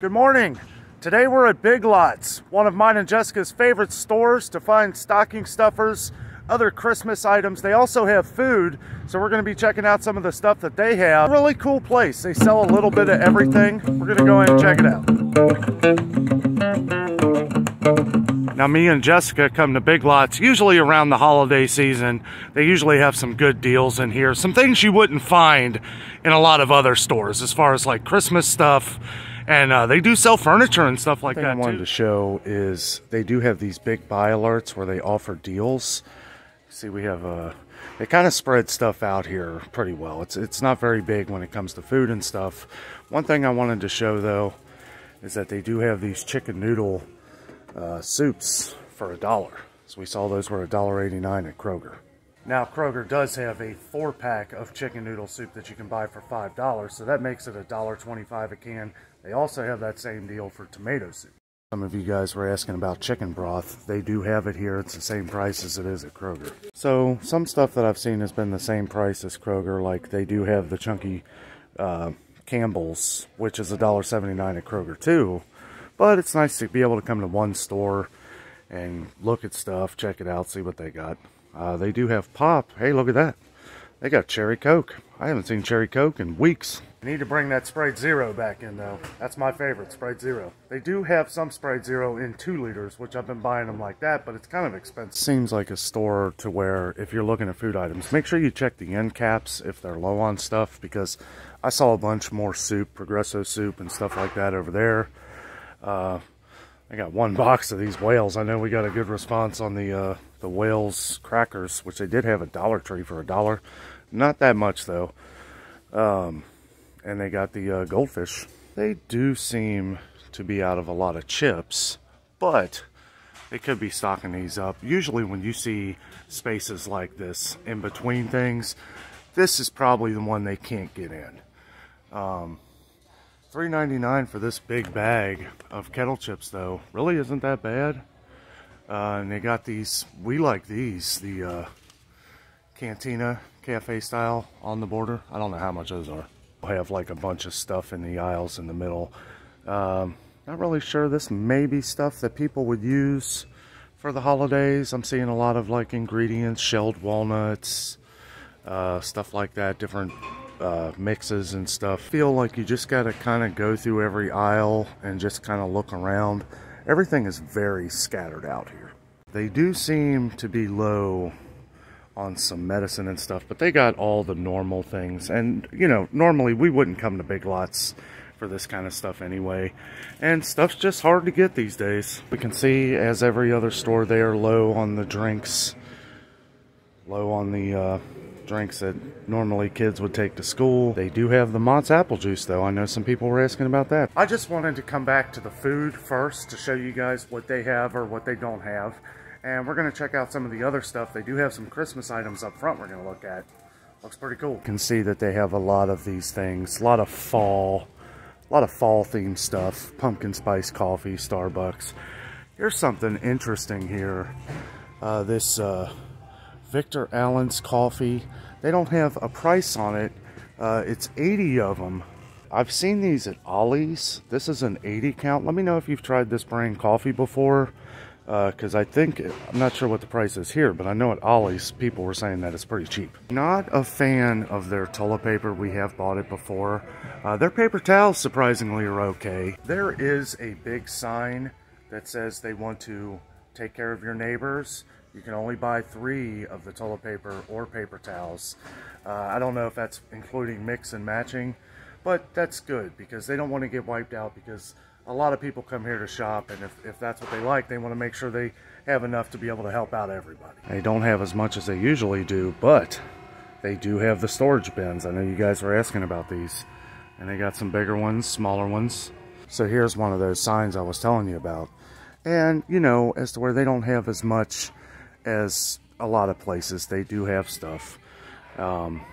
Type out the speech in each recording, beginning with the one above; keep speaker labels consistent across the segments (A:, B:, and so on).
A: Good morning. Today we're at Big Lots, one of mine and Jessica's favorite stores to find stocking stuffers, other Christmas items. They also have food, so we're going to be checking out some of the stuff that they have. Really cool place. They sell a little bit of everything. We're going to go in and check it out. Now me and Jessica come to Big Lots usually around the holiday season. They usually have some good deals in here. Some things you wouldn't find in a lot of other stores as far as like Christmas stuff and uh, they do sell furniture and stuff like that. Too. What I wanted too. to show is they do have these big buy alerts where they offer deals. See, we have a. Uh, they kind of spread stuff out here pretty well. It's it's not very big when it comes to food and stuff. One thing I wanted to show though is that they do have these chicken noodle uh, soups for a dollar. So we saw those were a dollar eighty-nine at Kroger. Now Kroger does have a four pack of chicken noodle soup that you can buy for five dollars, so that makes it a dollar twenty-five a can. They also have that same deal for tomato soup. Some of you guys were asking about chicken broth. They do have it here. It's the same price as it is at Kroger. So some stuff that I've seen has been the same price as Kroger. Like they do have the chunky uh, Campbell's, which is $1.79 at Kroger too. But it's nice to be able to come to one store and look at stuff, check it out, see what they got. Uh, they do have pop. Hey, look at that. They got cherry coke. I haven't seen cherry coke in weeks. I need to bring that Sprite Zero back in though. That's my favorite, Sprite Zero. They do have some Sprite Zero in two liters, which I've been buying them like that, but it's kind of expensive. Seems like a store to where if you're looking at food items, make sure you check the end caps if they're low on stuff because I saw a bunch more soup, Progresso soup and stuff like that over there. Uh, I got one box of these whales. I know we got a good response on the uh, the whales crackers, which they did have a Dollar Tree for a dollar. Not that much though. Um, and they got the uh, goldfish. They do seem to be out of a lot of chips, but they could be stocking these up. Usually when you see spaces like this in between things, this is probably the one they can't get in. Um, $3.99 for this big bag of kettle chips though really isn't that bad. Uh, and they got these, we like these, the uh, Cantina cafe style on the border. I don't know how much those are. I have like a bunch of stuff in the aisles in the middle. Um, not really sure. This may be stuff that people would use for the holidays. I'm seeing a lot of like ingredients, shelled walnuts, uh, stuff like that, different uh, mixes and stuff. Feel like you just got to kind of go through every aisle and just kind of look around. Everything is very scattered out here. They do seem to be low on some medicine and stuff, but they got all the normal things. And, you know, normally we wouldn't come to Big Lots for this kind of stuff anyway. And stuff's just hard to get these days. We can see, as every other store, they are low on the drinks. Low on the uh, drinks that normally kids would take to school. They do have the Mott's apple juice, though. I know some people were asking about that. I just wanted to come back to the food first to show you guys what they have or what they don't have. And we're going to check out some of the other stuff. They do have some Christmas items up front we're going to look at. Looks pretty cool. You can see that they have a lot of these things. A lot of fall, a lot of fall themed stuff. Pumpkin spice coffee, Starbucks. Here's something interesting here. Uh, this uh, Victor Allen's coffee. They don't have a price on it. Uh, it's 80 of them. I've seen these at Ollie's. This is an 80 count. Let me know if you've tried this brand coffee before because uh, I think, I'm not sure what the price is here, but I know at Ollie's people were saying that it's pretty cheap. Not a fan of their toilet paper. We have bought it before. Uh, their paper towels, surprisingly, are okay. There is a big sign that says they want to take care of your neighbors. You can only buy three of the toilet paper or paper towels. Uh, I don't know if that's including mix and matching, but that's good because they don't want to get wiped out because a lot of people come here to shop, and if, if that's what they like, they want to make sure they have enough to be able to help out everybody. They don't have as much as they usually do, but they do have the storage bins. I know you guys were asking about these. And they got some bigger ones, smaller ones. So here's one of those signs I was telling you about. And, you know, as to where they don't have as much as a lot of places, they do have stuff. Um,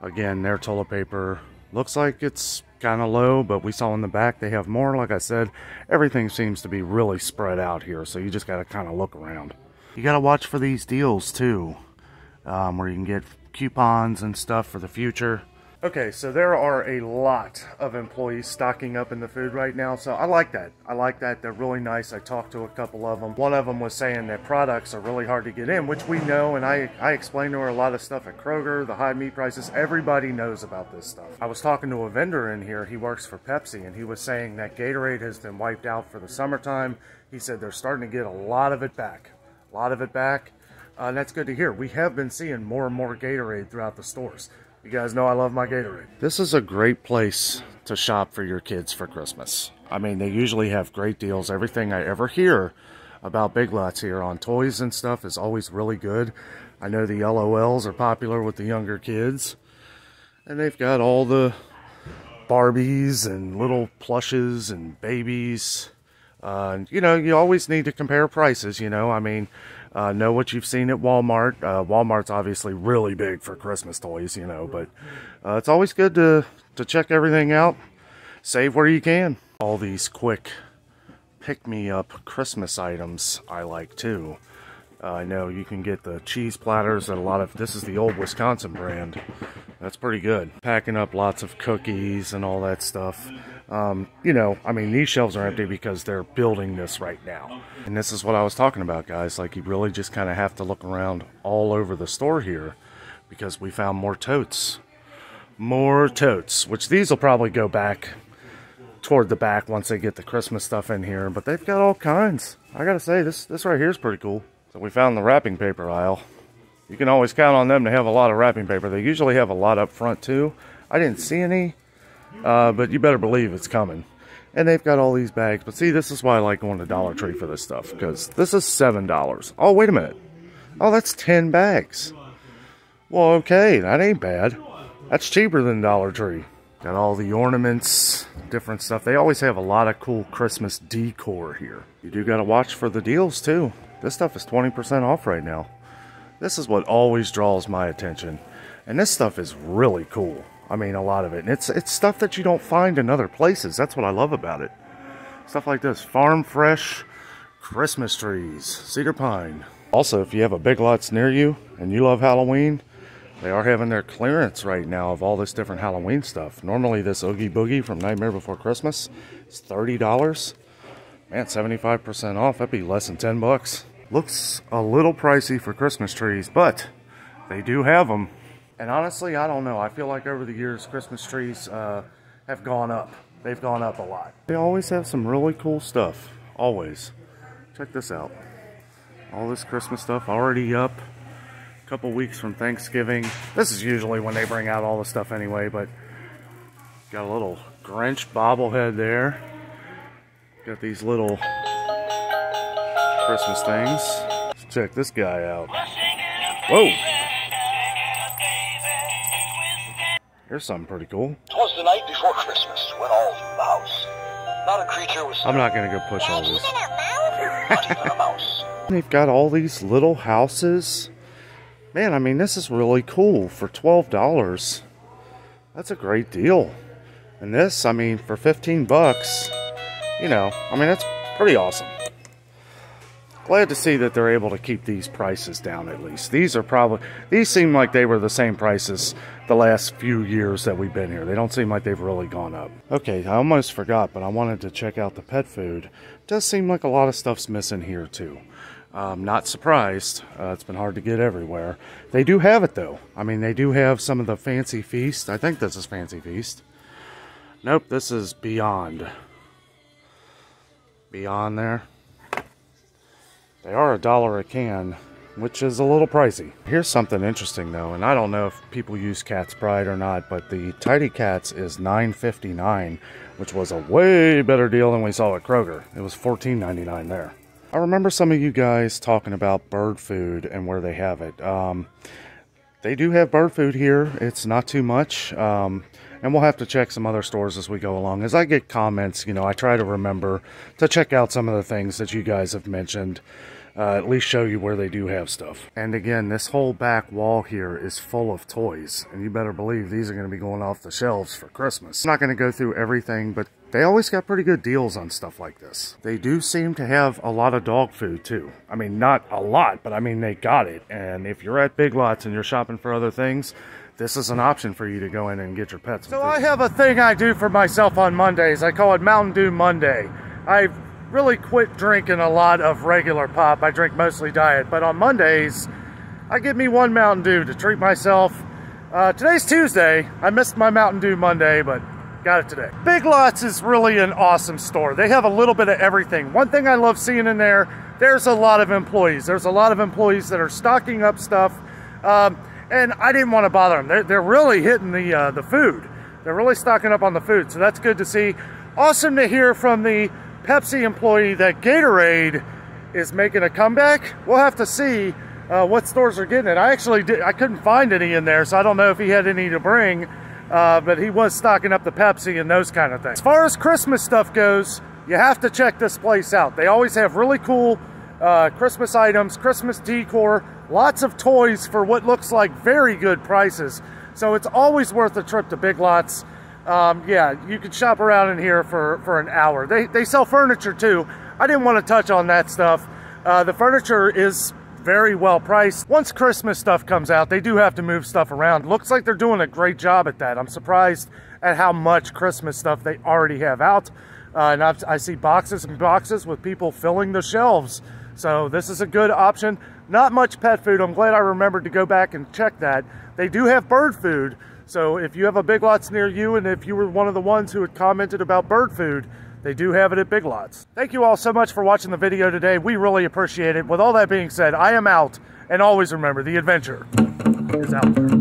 A: again, their toilet paper looks like it's kind of low, but we saw in the back they have more. Like I said, everything seems to be really spread out here, so you just got to kind of look around. You got to watch for these deals too, um, where you can get coupons and stuff for the future. Okay, so there are a lot of employees stocking up in the food right now, so I like that. I like that. They're really nice. I talked to a couple of them. One of them was saying that products are really hard to get in, which we know, and I, I explained to her a lot of stuff at Kroger, the high meat prices. Everybody knows about this stuff. I was talking to a vendor in here. He works for Pepsi, and he was saying that Gatorade has been wiped out for the summertime. He said they're starting to get a lot of it back. A lot of it back. Uh, and that's good to hear. We have been seeing more and more Gatorade throughout the stores. You guys know I love my Gatorade. This is a great place to shop for your kids for Christmas. I mean, they usually have great deals. Everything I ever hear about Big Lots here on toys and stuff is always really good. I know the LOLs are popular with the younger kids. And they've got all the Barbies and little plushes and babies. Uh, you know, you always need to compare prices, you know. I mean, uh, know what you've seen at Walmart. Uh, Walmart's obviously really big for Christmas toys, you know, but uh, it's always good to, to check everything out. Save where you can. All these quick pick-me-up Christmas items I like too. Uh, I know you can get the cheese platters and a lot of, this is the old Wisconsin brand. That's pretty good. Packing up lots of cookies and all that stuff. Um, you know, I mean, these shelves are empty because they're building this right now. And this is what I was talking about, guys. Like, you really just kind of have to look around all over the store here because we found more totes. More totes, which these will probably go back toward the back once they get the Christmas stuff in here. But they've got all kinds. I gotta say, this, this right here is pretty cool. We found the wrapping paper aisle. You can always count on them to have a lot of wrapping paper. They usually have a lot up front, too. I didn't see any uh, but you better believe it's coming. And they've got all these bags. But see, this is why I like going to Dollar Tree for this stuff. Because this is $7. Oh, wait a minute. Oh, that's 10 bags. Well, okay, that ain't bad. That's cheaper than Dollar Tree. Got all the ornaments, different stuff. They always have a lot of cool Christmas decor here. You do got to watch for the deals, too. This stuff is 20% off right now. This is what always draws my attention. And this stuff is really cool. I mean, a lot of it. And it's, it's stuff that you don't find in other places. That's what I love about it. Stuff like this. Farm fresh Christmas trees. Cedar pine. Also, if you have a Big Lots near you and you love Halloween, they are having their clearance right now of all this different Halloween stuff. Normally, this Oogie Boogie from Nightmare Before Christmas is $30. Man, 75% off. That'd be less than 10 bucks. Looks a little pricey for Christmas trees, but they do have them. And honestly, I don't know. I feel like over the years, Christmas trees uh, have gone up. They've gone up a lot. They always have some really cool stuff. Always. Check this out. All this Christmas stuff already up. A couple weeks from Thanksgiving. This is usually when they bring out all the stuff anyway, but got a little Grinch bobblehead there. Got these little Christmas things. Let's check this guy out. Whoa! Here's something pretty cool.
B: Twas the night before Christmas when all the house not a creature was.
A: I'm not gonna go push all this.
B: Not even a mouse.
A: They've got all these little houses. Man, I mean, this is really cool for $12. That's a great deal. And this, I mean, for 15 bucks, you know, I mean, that's pretty awesome. Glad to see that they're able to keep these prices down at least. These are probably, these seem like they were the same prices the last few years that we've been here. They don't seem like they've really gone up. Okay, I almost forgot, but I wanted to check out the pet food. It does seem like a lot of stuff's missing here too. I'm not surprised. Uh, it's been hard to get everywhere. They do have it though. I mean, they do have some of the Fancy Feast. I think this is Fancy Feast. Nope, this is Beyond. Beyond there. They are a dollar a can, which is a little pricey. Here's something interesting though, and I don't know if people use Cat's Pride or not, but the Tidy Cats is $9.59, which was a way better deal than we saw at Kroger. It was $14.99 there. I remember some of you guys talking about bird food and where they have it. Um, they do have bird food here. It's not too much. Um, and we'll have to check some other stores as we go along. As I get comments, you know, I try to remember to check out some of the things that you guys have mentioned uh, at least show you where they do have stuff. And again, this whole back wall here is full of toys. And you better believe these are going to be going off the shelves for Christmas. I'm not going to go through everything, but they always got pretty good deals on stuff like this. They do seem to have a lot of dog food too. I mean, not a lot, but I mean, they got it. And if you're at Big Lots and you're shopping for other things, this is an option for you to go in and get your pets. So I have a thing I do for myself on Mondays. I call it Mountain Dew Monday. I really quit drinking a lot of regular pop. I drink mostly diet, but on Mondays, I give me one Mountain Dew to treat myself. Uh, today's Tuesday. I missed my Mountain Dew Monday, but got it today. Big Lots is really an awesome store. They have a little bit of everything. One thing I love seeing in there, there's a lot of employees. There's a lot of employees that are stocking up stuff. Um, and I didn't want to bother them. They're, they're really hitting the, uh, the food. They're really stocking up on the food, so that's good to see. Awesome to hear from the Pepsi employee that Gatorade is making a comeback. We'll have to see uh, what stores are getting it. I actually did, I couldn't find any in there, so I don't know if he had any to bring, uh, but he was stocking up the Pepsi and those kind of things. As far as Christmas stuff goes, you have to check this place out. They always have really cool uh, Christmas items, Christmas decor, lots of toys for what looks like very good prices. So it's always worth a trip to Big Lots um, yeah, you could shop around in here for, for an hour. They, they sell furniture too. I didn't want to touch on that stuff. Uh, the furniture is very well priced. Once Christmas stuff comes out, they do have to move stuff around. Looks like they're doing a great job at that. I'm surprised at how much Christmas stuff they already have out. Uh, and I've, I see boxes and boxes with people filling the shelves. So this is a good option. Not much pet food. I'm glad I remembered to go back and check that. They do have bird food. So if you have a Big Lots near you and if you were one of the ones who had commented about bird food, they do have it at Big Lots. Thank you all so much for watching the video today. We really appreciate it. With all that being said, I am out. And always remember, the adventure is out there.